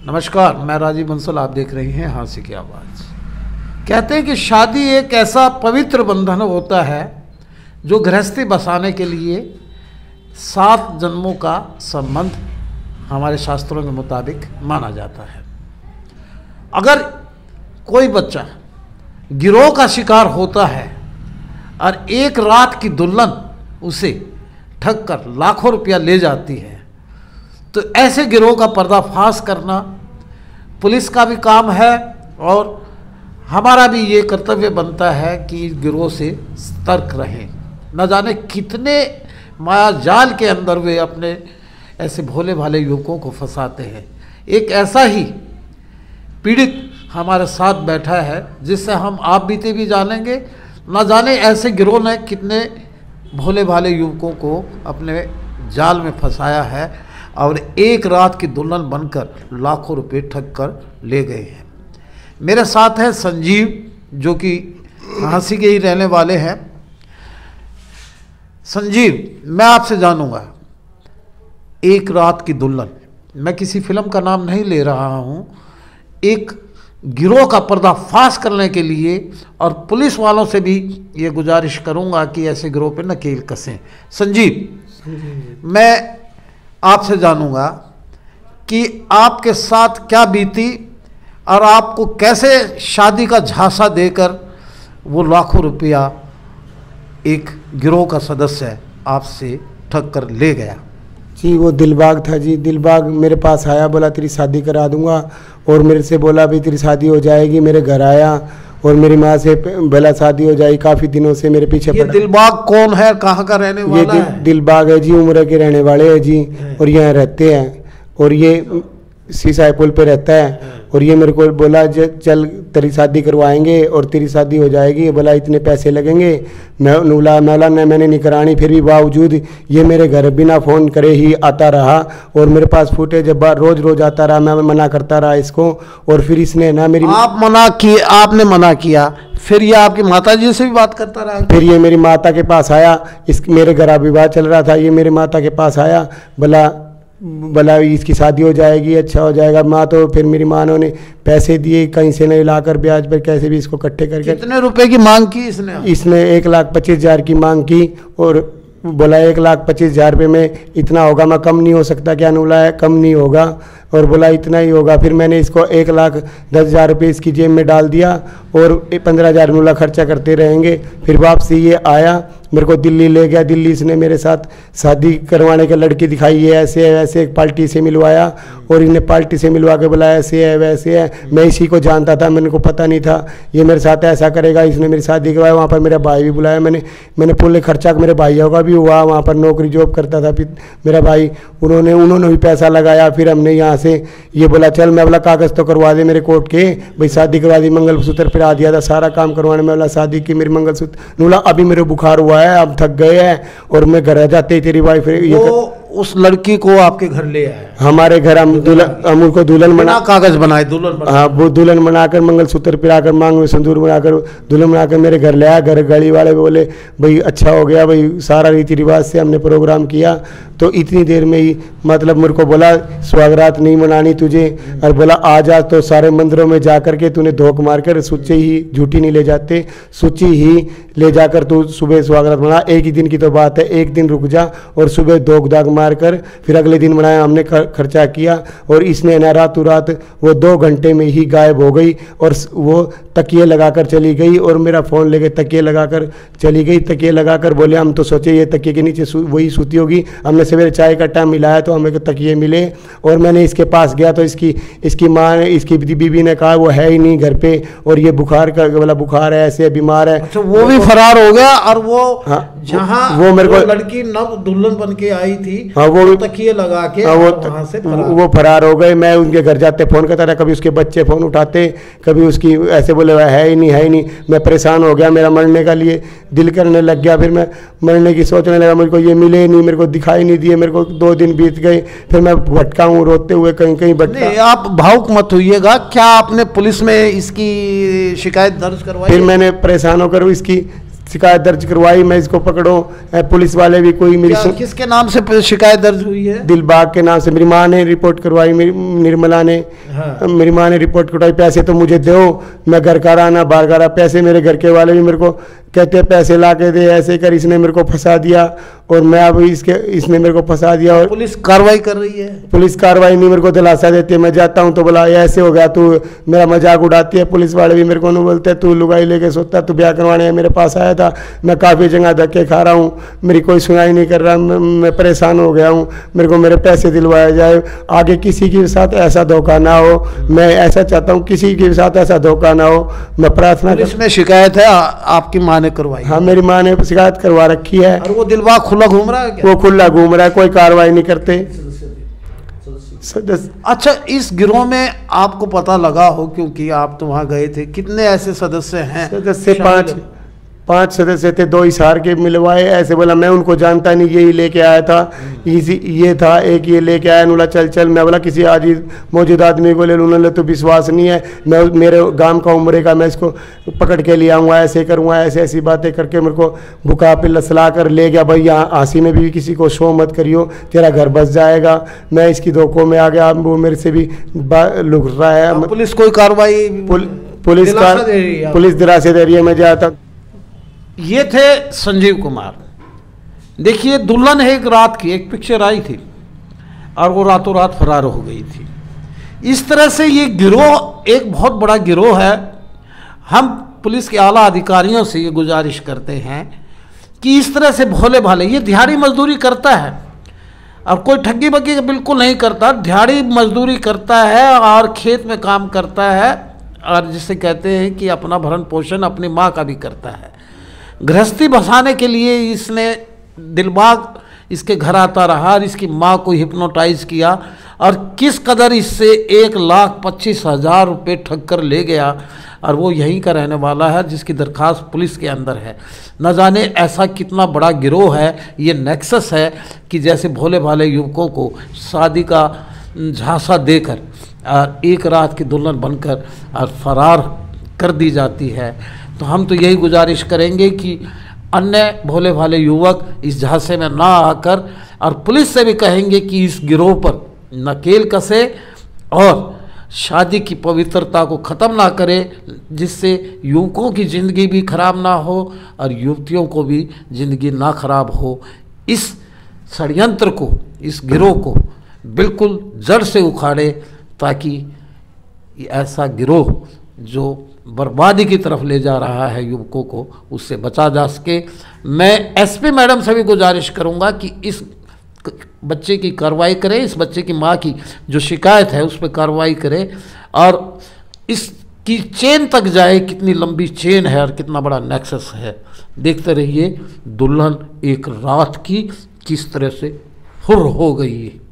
नमस्कार, मैं राजीव बंसल, आप देख रहे हैं हाँसी की आवाज़। कहते हैं कि शादी एक ऐसा पवित्र बंधन होता है जो गृहस्थी बसाने के लिए सात जन्मों का संबंध हमारे शास्त्रों के मुताबिक माना जाता है। अगर कोई बच्चा गिरोह का शिकार होता है और एक रात की दुल्हन उसे ठग कर लाखों रुपया ले जाती है तो ऐसे गिरोह का पर्दाफाश करना पुलिस का भी काम है और हमारा भी ये कर्तव्य बनता है कि गिरोह से सतर्क रहें। न जाने कितने माया जाल के अंदर वे अपने ऐसे भोले भाले युवकों को फंसाते हैं। एक ऐसा ही पीड़ित हमारे साथ बैठा है, जिससे हम आप बीते भी जानेंगे। न जाने ऐसे गिरोह ने कितने भोले भाले युवकों को अपने जाल में फंसाया है। और एक रात की दुल्हन बनकर लाखों रुपए ठग कर ले गए हैं। मेरे साथ है संजीव जो कि हँसी के ही रहने वाले हैं। संजीव मैं आपसे जानूँगा एक रात की दुल्हन मैं किसी फ़िल्म का नाम नहीं ले रहा हूँ एक गिरोह का पर्दाफाश करने के लिए और पुलिस वालों से भी ये गुजारिश करूँगा कि ऐसे गिरोह पर नकेल कसें। संजीव मैं आपसे जानूँगा कि आपके साथ क्या बीती और आपको कैसे शादी का झांसा देकर वो लाखों रुपया एक गिरोह का सदस्य आपसे ठग कर ले गया। जी, वो दिलबाग था जी। दिलबाग मेरे पास आया, बोला, तेरी शादी करा दूँगा। और मेरे से बोला भी तेरी शादी हो जाएगी, मेरे घर आया। और मेरी माँ से भला शादी हो जाए काफ़ी दिनों से मेरे पीछे ये दिलबाग कौन है? कहाँ का रहने वाला ये दिल, है? दिलबाग है जी उम्र के रहने वाले है जी और यहाँ रहते हैं। और ये सीसाई पुल पे रहता है। और ये मेरे को बोला चल तेरी शादी करवाएँगे और तेरी शादी हो जाएगी। बोला इतने पैसे लगेंगे। मैं बोला मौला ने मैंने नहीं करानी। फिर भी बावजूद ये मेरे घर बिना फ़ोन करे ही आता रहा। और मेरे पास फुटेज रोज़ रोज़ आता रहा। मैं मना करता रहा इसको। और फिर इसने ना मेरी आप मना किए आपने मना किया। फिर ये आपकी माता जी से भी बात करता रहा। फिर ये मेरी माता के पास आया। इस मेरे घर विवाह चल रहा था। ये मेरी माता के पास आया। बोला बोला इसकी शादी हो जाएगी अच्छा हो जाएगा। माँ तो फिर मेरी माँ ने पैसे दिए कहीं से नहीं लाकर ब्याज पर कैसे भी इसको इकट्ठे करके। कितने रुपए की मांग की इसने? इसने एक लाख पच्चीस हज़ार की मांग की और बोला एक लाख पच्चीस हज़ार रुपये में इतना होगा मैं कम नहीं हो सकता क्या बोला है कम नहीं होगा। और बोला, इतना ही होगा। फिर मैंने इसको एक लाख दस हज़ार रुपये इसकी जेब में डाल दिया और पंद्रह हज़ार मूला खर्चा करते रहेंगे। फिर वापसी ये आया, मेरे को दिल्ली ले गया। दिल्ली इसने मेरे साथ शादी करवाने का लड़की दिखाई है ऐसे है, वैसे एक पार्टी से मिलवाया। और इन्हें पार्टी से मिलवा के बोला, ऐसे है, वैसे है। मैं इसी को जानता था मेरे को पता नहीं था। ये मेरे साथ ऐसा करेगा, इसने मेरी शादी करवाया वहाँ पर मेरा भाई भी बुलाया मैंने। मैंने पूरे खर्चा मेरे भाइयों का भी हुआ, वहाँ पर नौकरी जॉब करता था। मेरा भाई, उन्होंने उन्होंने भी पैसा लगाया, फिर हमने यहाँ से ये बोला चल मैं बोला कागज़ तो करवा दे मेरे कोर्ट के। भाई शादी करवा दी मंगलसूत्र फिर आ दिया था सारा काम करवाने में बोला शादी की मेरी मंगलसूत्र बोला अभी मेरे बुखार हुआ है अब थक गए हैं और मैं घर आ जाते ही तेरी वाइफ ये उस लड़की को आपके घर ले आए। हमारे घर हम दुल्हन। हम उनको दुल्हन बना कागज़ बनाए दुल्हन हाँ वो दुल्हन बनाकर मंगलसूत्र पिराकर मांग में सिंदूर बनाकर दुल्हन बनाकर मेरे घर ले आया। घर गाड़ी वाले बोले भाई अच्छा हो गया भाई सारा रीति रिवाज से हमने प्रोग्राम किया। तो इतनी देर में ही मतलब मेरे को बोला स्वागरात नहीं मनानी तुझे। और बोला आ जा तो सारे मंदिरों में जा कर के तूने धोख मार कर सुच्चे ही झूठी नहीं ले जाते। सुच्ची ही ले जाकर तू सुबह स्वागरात मना। एक ही दिन की तो बात है एक दिन रुक जा और सुबह दोग दाग मार कर फिर अगले दिन मनाया हमने खर्चा किया और इसने ना रातों रात वो दो घंटे में ही गायब हो गई और वो तकिए लगाकर चली गई और मेरा फ़ोन लेके तकिए लगाकर चली गई तकिए लगाकर बोले हम तो सोचे ये तकिए के नीचे वही सूती होगी हमने सवेरे चाय का टाइम मिलाया तो हमें तकिए मिले और मैंने इसके पास गया तो इसकी इसकी माँ ने इसकी बीबी ने कहा वो है ही नहीं घर पे और ये बुखार का बोला बुखार है ऐसे बीमार है। अच्छा वो भी फरार हो गया और वो हाँ, जहाँ वो मेरे को- लड़की नव दुल्हन बन के आई थी हाँ, वो भी- तकिए लगा के हाँ, वो वहाँ से फरार वो फरार हो गए। मैं उनके घर जाते फ़ोन करता था कभी उसके बच्चे फ़ोन उठाते कभी उसकी ऐसे बोले है ही नहीं है ही नहीं। मैं परेशान हो गया मेरा मरने का लिए। दिल करने लग गया। फिर मैं मरने की सोचने लगा मेरे को ये मिले नहीं मेरे को दिखाई नहीं दिए मेरे को दो दिन बीत गए। फिर मैं भटका हूँ रोते हुए कहीं कहीं भटका। आप भावुक मत होइएगा। क्या आपने पुलिस में इसकी शिकायत दर्ज करवाई फिर मैंने परेशान होकर इसकी शिकायत दर्ज करवाई मैं इसको पकड़ो। पुलिस वाले भी कोई मेरी किसके नाम से शिकायत दर्ज हुई है? दिलबाग के नाम से। मेरी माँ ने रिपोर्ट करवाई मेरी निर्मला ने। हाँ। मेरी माँ ने रिपोर्ट करवाई पैसे तो मुझे दो। मैं घर का रहा बाहर का रहा पैसे मेरे घर के वाले भी मेरे को कहते पैसे ला के दे ऐसे कर इसने मेरे को फंसा दिया। और मैं अब इसके इसने मेरे को फंसा दिया और पुलिस कार्रवाई कर रही है? पुलिस कार्रवाई नहीं मेरे को दिलासा देती है। मैं जाता हूँ तो बोला ऐसे हो गया तू मेरा मज़ाक उड़ाती है। पुलिस वाले भी मेरे को नहीं बोलते। तू लुगाई लेके सोता तू ब्याह करवाने मेरे पास आया था। मैं काफ़ी जगह धक्के खा रहा हूँ। मेरी कोई सुनाई नहीं कर रहा। मैं, मैं परेशान हो गया हूँ। मेरे को मेरे पैसे दिलवाया जाए। आगे किसी के साथ ऐसा धोखा ना हो। मैं ऐसा चाहता हूँ किसी के साथ ऐसा धोखा ना हो। मैं प्रार्थना कर शिकायत है आपकी माँ ने करवाई। हाँ मेरी माँ ने शिकायत करवा रखी है। और वो दिलवा खुला घूम रहा है क्या? वो खुला घूम रहा है कोई कार्रवाई नहीं करते। सदस्य अच्छा इस गिरोह में आपको पता लगा हो क्योंकि आप तो वहाँ गए थे। कितने ऐसे सदस्य हैं? सदस्य पाँच? पाँच सदस्य थे दो हिसार के मिलवाए ऐसे बोला मैं उनको जानता नहीं यही लेके आया था इसी ये था एक ये लेके आया बोला चल चल मैं बोला किसी आज मौजूद आदमी को ले लूँ उन्होंने तो विश्वास नहीं है मैं मेरे गाँव का उम्र का मैं इसको पकड़ के ले आऊँगा ऐसे करूँगा ऐसे ऐसी बातें करके मेरे को भुका पे लसला कर ले गया भाई यहाँ आंसी में भी किसी को शो मत करियो तेरा घर बस जाएगा मैं इसकी धोखों में आ गया वो मेरे से भी लुक रहा है पुलिस कोई कार्रवाई पुल, पुलिस का? पुलिस दिलासे दे रही है मैं जाता ये थे संजीव कुमार। देखिए, दुल्हन है एक रात की एक पिक्चर आई थी और वो रातों रात फरार हो गई थी। इस तरह से ये गिरोह, एक बहुत बड़ा गिरोह है। हम पुलिस के आला अधिकारियों से ये गुजारिश करते हैं कि इस तरह से भोले भाले, ये दिहाड़ी मजदूरी करता है और कोई ठगी बग्गी बिल्कुल नहीं करता, दिहाड़ी मजदूरी करता है और खेत में काम करता है और जिसे कहते हैं कि अपना भरण पोषण अपनी माँ का भी करता है। गृहस्थी बसाने के लिए इसने दिलबाग इसके घर आता रहा और इसकी माँ को हिप्नोटाइज किया और किस कदर इससे एक लाख पच्चीस हज़ार रुपये ठग कर ले गया और वो यहीं का रहने वाला है जिसकी दरखास्त पुलिस के अंदर है। न जाने ऐसा कितना बड़ा गिरोह है, ये नेक्सस है कि जैसे भोले भाले युवकों को शादी का झांसा देकर और एक रात की दुल्हन बनकर और फरार कर दी जाती है। तो हम तो यही गुजारिश करेंगे कि अन्य भोले भाले युवक इस झांसे में ना आकर और पुलिस से भी कहेंगे कि इस गिरोह पर नकेल कसे और शादी की पवित्रता को ख़त्म ना करे, जिससे युवकों की ज़िंदगी भी खराब ना हो और युवतियों को भी ज़िंदगी ना खराब हो। इस षडयंत्र को, इस गिरोह को बिल्कुल जड़ से उखाड़े ताकि ऐसा गिरोह जो बर्बादी की तरफ़ ले जा रहा है युवकों को, उससे बचा जा सके। मैं एसपी मैडम से भी गुजारिश करूँगा कि इस बच्चे की कार्रवाई करें, इस बच्चे की माँ की जो शिकायत है उस पर कार्रवाई करें और इसकी चेन तक जाए कितनी लंबी चेन है और कितना बड़ा नेक्सस है। देखते रहिए दुल्हन एक रात की किस तरह से हुर हो गई है।